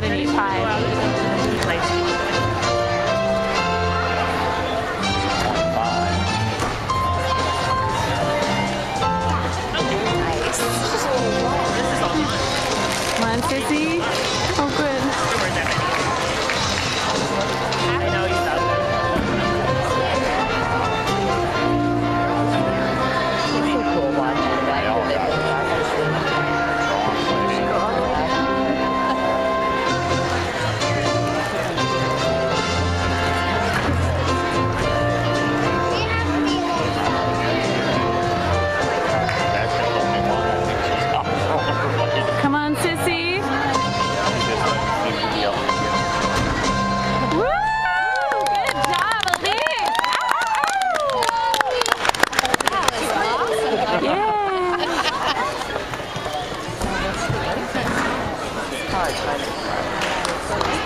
got an 8.5. Come on, Sissy. hard